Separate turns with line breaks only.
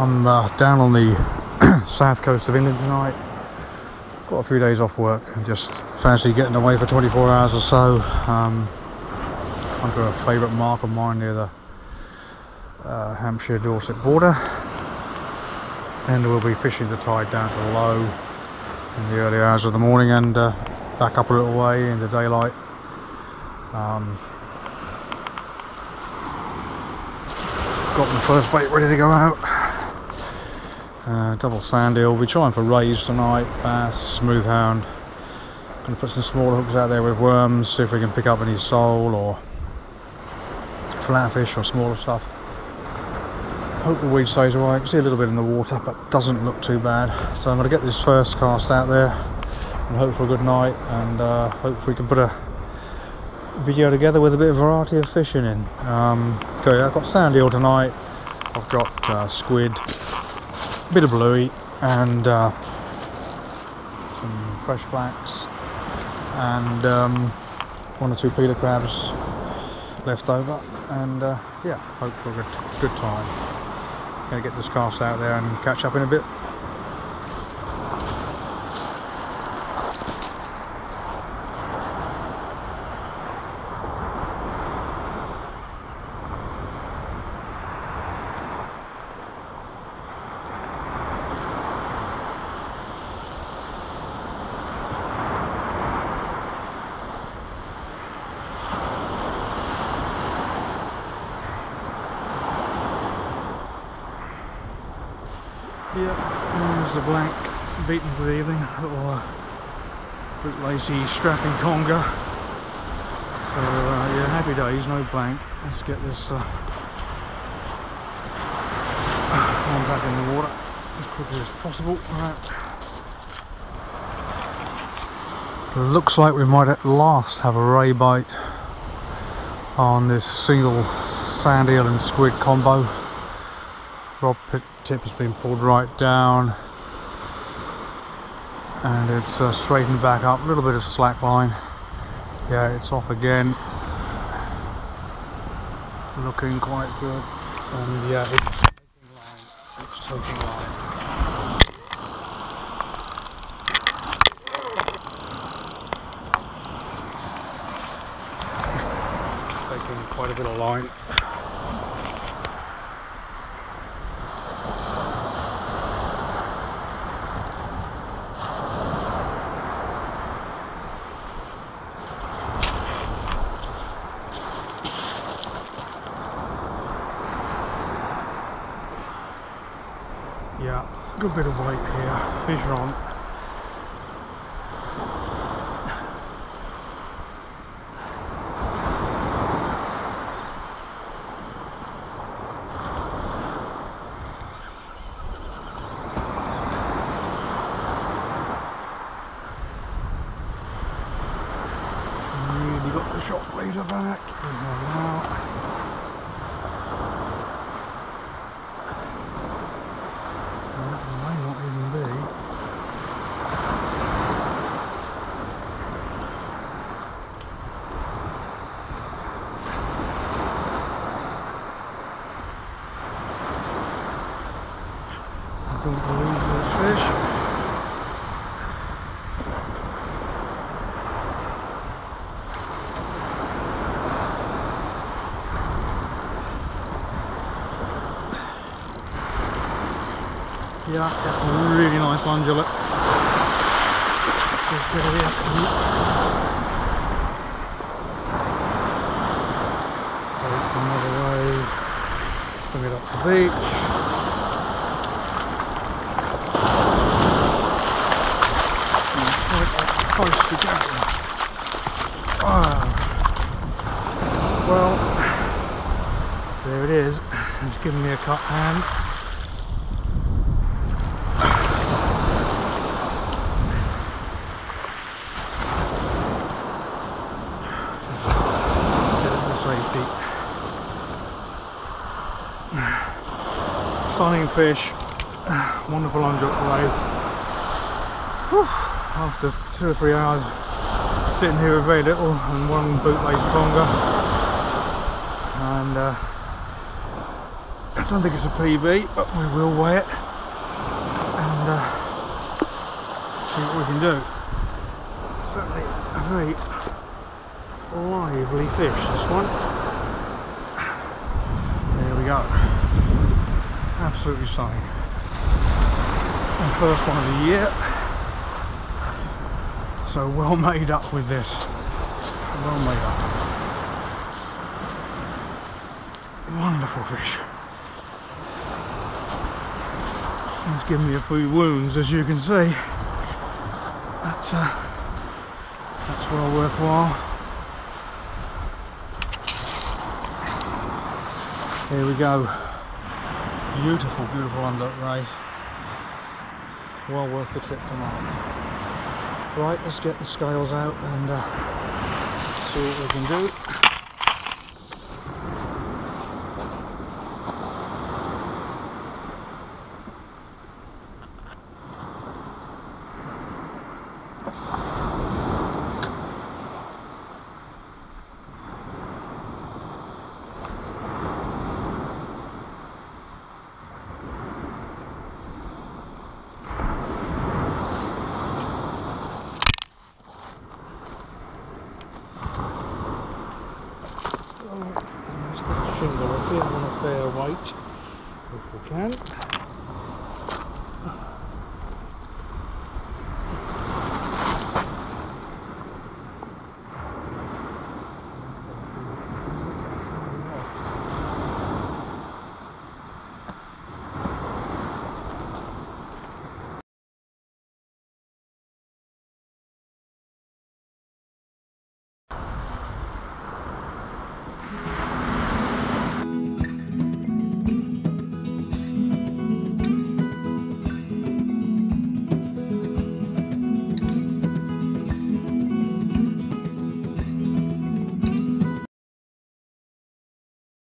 I'm uh, down on the south coast of England tonight. Got a few days off work and just fancy getting away for 24 hours or so. Um, onto a favourite mark of mine near the uh, Hampshire Dorset border. And we'll be fishing the tide down to low in the early hours of the morning and uh, back up a little way in the daylight. Um, got my first bait ready to go out. Uh, double sand eel. We're trying for rays tonight, bass, smoothhound. Going to put some smaller hooks out there with worms, see if we can pick up any sole or flatfish or smaller stuff. Hope the weed stays can see a little bit in the water, but doesn't look too bad. So I'm going to get this first cast out there and hope for a good night and uh, hope we can put a video together with a bit of variety of fishing in. Um, okay, I've got sand eel tonight. I've got uh, squid, a bit of bluey, and uh, some fresh blacks, and um, one or two peeler crabs left over. And uh, yeah, hope for a good, good time. Gonna get this cast out there and catch up in a bit. Yep, there's the blank beaten for the evening. Little uh, bit lazy strapping conger. So uh, yeah, happy days, no blank. Let's get this uh, one back in the water as quickly as possible. Right. Looks like we might at last have a ray bite on this single sand eel and squid combo. Rod pit tip has been pulled right down and it's uh, straightened back up. A little bit of slack line. Yeah, it's off again. Looking quite good. And yeah, it's taking line. It's taking line. Taking quite a bit of line. Yeah, good bit of weight here. Fish on. Really got the shot leader back. He's on out. That may not even be. Don't believe this fish. Yeah, that's a really nice undulate. Just get it. Take another wave. Bring it up the beach. Quite close to going. Ah. Well, there it is. It's giving me a cut hand. Stunning fish, wonderful undulate ray. Whew. After two or three hours sitting here with very little and one bootlace conger and uh, I don't think it's a PB, but we will weigh it and uh, see what we can do. Certainly a very lively fish, this one. There we go. Absolutely stunning. And first one of the year. So well made up with this. Well made up. Wonderful fish. It's given me a few wounds as you can see. That's, uh, that's well worthwhile. Here we go. Beautiful, beautiful under ray. Well worth the trip to. Right, let's get the scales out and uh, see what we can do. Let's get the shingle up here on a fair weight if we can.